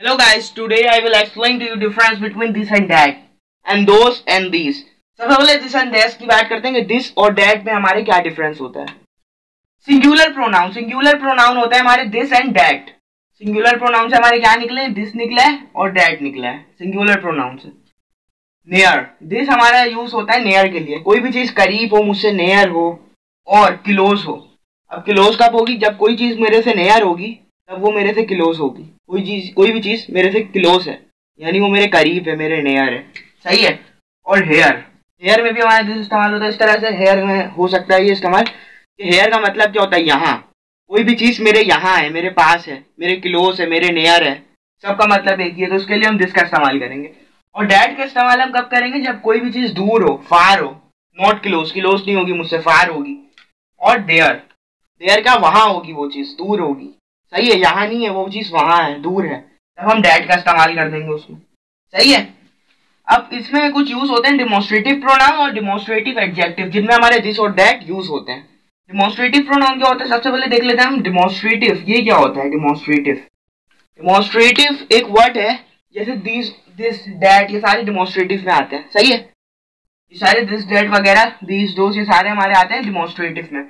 Hello guys, today I will explain to you difference between this and that and those and these. सबसे पहले this and दैस की बात करते हैं this और डैट में हमारे क्या डिफरेंस होता है। सिंगुलर प्रोनाउन सिंगुलर प्रोनाउन होता है हमारे this and that singular pronoun से हमारे क्या निकले दिस निकला है और डैट निकला है। सिंगुलर प्रोनाउन से। नेयर दिस हमारा यूज़ होता है नेयर के लिए। कोई भी चीज़ करीब हो मुझसे नेयर हो और क्लोज हो। अब क्लोज कब होगी? जब कोई चीज़ मेरे से नेयर होगी तब वो मेरे से क्लोज होगी। कोई चीज़, कोई भी चीज़ मेरे से क्लोज है। यानी वो मेरे करीब है, मेरे नेयर है। सही है? और हेयर हेयर में भी हमारा इस्तेमाल होता है इस तरह से। हेयर में हो सकता है ये इस्तेमाल। हेयर का मतलब क्या होता है? यहाँ। कोई भी चीज़ मेरे यहाँ है, मेरे पास है, मेरे क्लोज है, मेरे नेयर है। सबका मतलब एक ही है तो उसके लिए हम दिस का इस्तेमाल करेंगे। और डैट का इस्तेमाल हम कब करेंगे? जब कोई भी चीज़ दूर हो फार हो। नॉट क्लोज क्लोज नहीं होगी मुझसे फार होगी। और देयर देयर का वहाँ होगी वो चीज़? दूर होगी। सही है, यहाँ नहीं है, वो चीज़ वहाँ है, दूर है। तब हम डैट का इस्तेमाल कर देंगे उसमें। सही है। अब इसमें कुछ यूज़ होते हैं डिमोन्स्ट्रेटिव प्रोनाउन और डिमोन्स्ट्रेटिव एडजेक्टिव जिनमें हमारे दिस और डैट यूज़ होते हैं। डिमोन्स्ट्रेटिव प्रोनाउन क्या होता है? सबसे पहले देख लेते हैं हम डिमोस्ट्रेटिव ये क्या होता है डिमोस्ट्रेटिव डिमोन्स्ट्रेटिव एक वर्ड है, जैसे दिस दिस डैट ये सारे डिमोन्स्ट्रेटिव में आते हैं। सही है। ये सारे दिस डैट वगैरह दिस दोस ये सारे हमारे आते हैं डिमोन्स्ट्रेटिव में।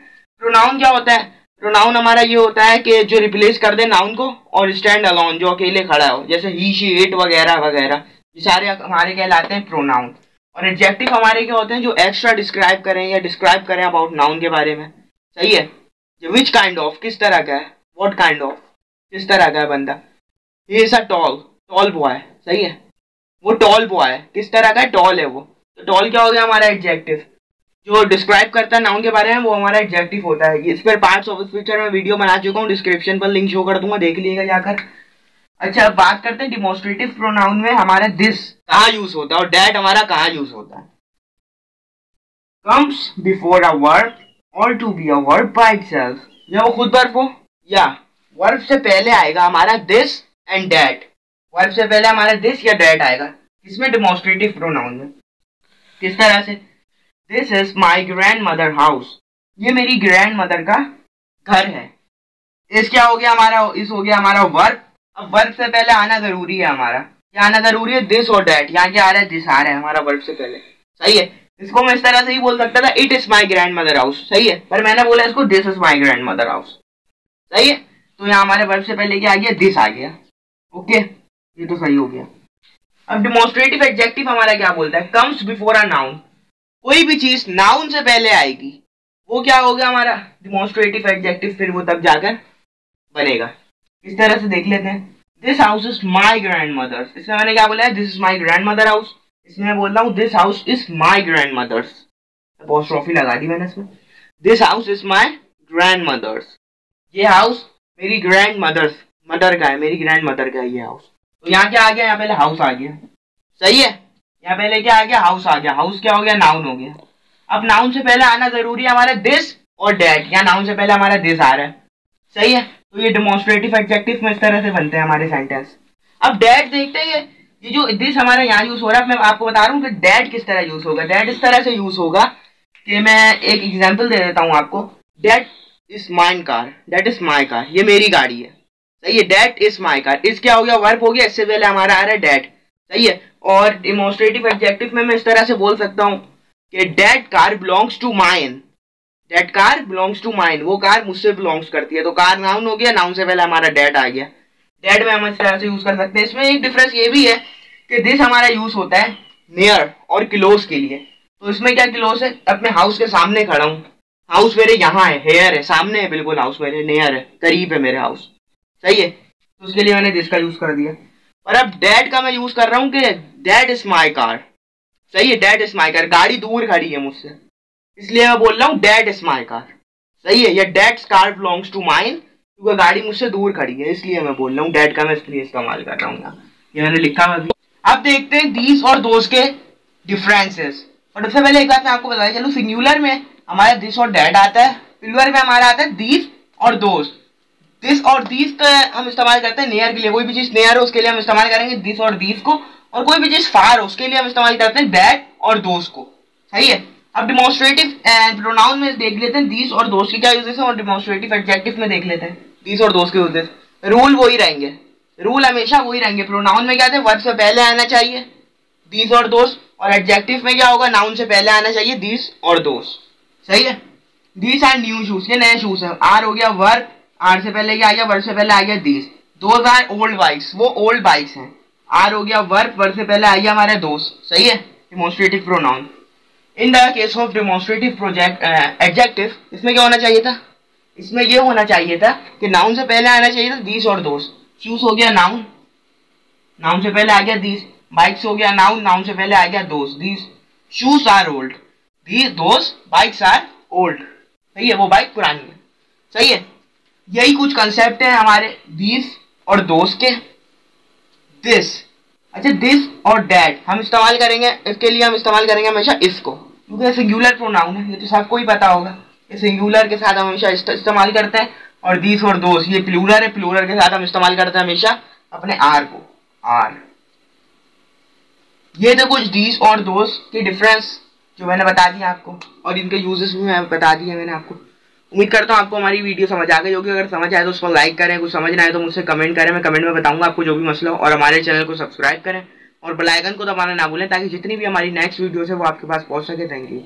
प्रोनाउन क्या होता है? प्रोनाउन हमारा ये होता है कि जो रिप्लेस कर दे नाउन को और स्टैंड अलोन जो अकेले खड़ा हो, जैसे ही शी इट वगैरह वगैरह। ये सारे हमारे कहलाते हैं प्रोनाउन और एडजेक्टिव हमारे क्या होते हैं, जो एक्स्ट्रा डिस्क्राइब करें या डिस्क्राइब करें अबाउट नाउन के बारे में। सही है? विच काइंड ऑफ़ किस तरह का है? वॉट काइंड ऑफ़ किस तरह का है बंदा? ये इज़ टॉल टॉल बॉय सही है? वो टॉल बॉय है। किस तरह का है? टॉल है वो। तो टॉल क्या हो गया हमारा एडजेक्टिव जो डिस्क्राइब करता है नाउन के बारे में, वो हमारा एडजेक्टिव होता है। इस पर पार्ट्स ऑफ़ फ्यूचर में वीडियो बना चुका हूँ डिस्क्रिप्शन पर लिंक शो कर दूँगा, देख लीजिएगा जाकर। अच्छा अब बात करते हैं डिमोन्स्ट्रेटिव प्रोनाउन में हमारा दिस कहाँ यूज़ होता है और डैट हमारा कहाँ यूज़ होता है। कम्स बिफोर अ वर्ब और to be a verb by itself या वो खुद वर्ब हो? या वर्ब से पहले आएगा हमारा दिस एंड डैट वर्ब से पहले हमारा दिस या डैट आएगा। इसमें डिमोन्स्ट्रेटिव प्रोनाउन में? किस तरह से? This is my grandmother house ये मेरी ग्रैंड मदर का घर है। इस क्या हो गया हमारा? इस हो गया हमारा वर्क अब वर्क से पहले आना ज़रूरी है हमारा। क्या आना ज़रूरी है दिस और डैट यहाँ क्या आ रहा है? दिस आ रहा है हमारा वर्क से पहले। सही है? इसको मैं इस तरह से ही बोल सकता था it is my grandmother house सही है? पर मैंने बोला इसको this is my grandmother house सही है? तो यहाँ हमारे वर्क से पहले क्या आ गया? दिस आ गया। ओके? ये तो सही हो गया। अब डिमोस्ट्रेटिव एडजेक्टिव हमारा क्या बोलता है? कम्स बिफोर अ नाउन कोई भी चीज़ नाउन से पहले आएगी, वो क्या हो गया हमारा डिमोन्स्ट्रेटिव एडजेक्टिव फिर वो तब जाकर बनेगा। इस तरह से देख लेते हैं। This house is my grandmother's इसमें मैंने क्या बोला है? This is my grandmother house इसमें मैं बोल रहा हूँ this house is my grandmother's trophy लगा दी मैंने इसमें। This house is my grandmother's ये हाउस मेरी ग्रैंड मदर्स मदर का है, मेरी ग्रैंड मदर का है ये हाउस तो यहाँ क्या आ गया? यहाँ पहले हाउस आ गया। सही है? यहाँ पहले क्या आ गया? हाउस आ गया। हाउस क्या हो गया? नाउन हो गया। अब नाउन से पहले आना ज़रूरी है हमारा दिस और डेट या नाउन से पहले हमारा दिस आ रहा है। सही है? तो ये डिमोन्स्ट्रेटिव एडजेक्टिव में इस तरह से बनते हैं हमारे सेंटेंस अब डेट देखते हैं ये। जो दिस हमारा यहाँ यूज़ हो रहा है मैं आपको बता रहा हूँ कि डेट किस तरह यूज़ होगा। डेट इस तरह से यूज़ होगा कि मैं एक एग्ज़ाम्पल दे देता हूँ आपको। That is mine car that is my car ये मेरी गाड़ी है। सही है? डेट इज़ माई कार इस क्या हो गया? वर्क हो गया। इससे पहले हमारा आ रहा है डेट सही है? और डिमोन्स्ट्रेटिव एडजेक्टिव में मैं इस तरह से बोल सकता हूँ कि that car belongs to mine that car belongs to mine वो कार मुझसे बिलोंग्स करती है। तो कार नाउन हो गया नाउन से पहले हमारा डेट आ गया। डेट में हम इस तरह से यूज़ कर सकते हैं। इसमें एक डिफरेंस ये भी है कि दिस हमारा यूज़ होता है नियर और क्लोज के लिए। तो इसमें क्या क्लोज है? अपने हाउस के सामने खड़ा हूँ। हाउस मेरे यहाँ है हेयर है, सामने है, बिल्कुल हाउस मेरे नियर है, करीब है मेरे हाउस सही है? तो उसके लिए मैंने दिस का यूज़ कर दिया। और अब डेट का मैं यूज़ कर रहा हूँ कि डैड इज़ माई कार सही है डैड इज़ माई कार गाड़ी दूर खड़ी है मुझसे। इसलिए मैं बोल रहा हूँ डैड इज़ माई कार सही है, या dad's car belongs to mine क्योंकि गाड़ी मुझसे दूर खड़ी है, इसलिए मैं बोल रहा हूँ डैड का मैं इसलिए इस्तेमाल कर रहा हूँ यहाँ। ये मैंने लिखा हुआ अब देखते हैं दीस और दोस्त के डिफरेंसेस और सबसे पहले एक बात मैं आपको बताया चलूँ सिंगुलर में हमारा दिस और डैड आता है प्लूरल में हमारा आता है दीस और दोस्त दिस और दीस का हम इस्तेमाल करते हैं नेयर के लिए, कोई भी चीज़ नेयर हो, उसके लिए हम इस्तेमाल करेंगे दिस और दीस को। और कोई भी चीज़ फार हो उसके लिए हम इस्तेमाल करते हैं दैट और दोस्त को। सही है? अब डिमोन्स्ट्रेटिव एंड प्रोनाउन में देख लेते हैं दीस और दोस्त की क्या यूजेस है और डिमोन्स्ट्रेटिव एडजेक्टिव में देख लेते हैं। दीस और दोस्त के होते रूल वही रहेंगे। रूल हमेशा वही रहेंगे। प्रोनाउन में क्या थे? वर्ब से पहले आना चाहिए। दीस और दोस्त और एडजेक्टिव में क्या होगा? नाउन से पहले आना चाहिए। दीस और दोस्त सही है? दीस आर न्यू शूज़ ये नए शूज़ है। आर हो गया वर्ब आर से पहले क्या आ गया? वर्ब से पहले आ गया these those are old bikes वो ओल्ड बाइक्स हैं। आर हो गया वर्ब वर्ब से पहले आ गया हमारे दोस्त। सही है? Demonstrative pronoun in the case of demonstrative project adjective इसमें क्या होना चाहिए था? इसमें ये होना चाहिए था कि नाउन से पहले आना चाहिए था दीस और दोस्त शूज़ हो गया नाउन नाउन से पहले आ गया दीस बाइक्स हो गया नाउन नाउन से पहले आ गया दोस्त these shoes are old these दोस्त बाइक्स आर ओल्ड सही है? वो बाइक पुरानी है। सही है? यही कुछ कंसेप्ट है हमारे दीस और दोस्त के। दिस अच्छा दिस और डैट हम इस्तेमाल करेंगे, इसके लिए हम इस्तेमाल करेंगे हमेशा इसको। क्योंकि सिंगुलर प्रोनाउन है, ये तो सबको ही पता होगा। ये सिंगुलर के साथ हम हमेशा इस्तेमाल करते हैं, और दिस और दोस्त ये प्लूरर है प्लूरर के साथ हम इस्तेमाल करते हैं हमेशा अपने आर को। आर ये तो कुछ दीस और दोस्त के डिफरेंस जो मैंने बता दिया आपको, और इनके यूजेस भी मैं बता दिए मैंने आपको। उम्मीद करता हूँ आपको हमारी वीडियो समझ आ गई होगी। अगर समझ आए तो उसको लाइक करें, कुछ समझ ना आए तो मुझसे कमेंट करें। मैं कमेंट में बताऊँगा आपको जो भी मसला हो और हमारे चैनल को सब्सक्राइब करें और बेलाइकन को दबाना ना भूलें ताकि जितनी भी हमारी नेक्स्ट वीडियो है वो आपके पास पहुँच सके। Thank you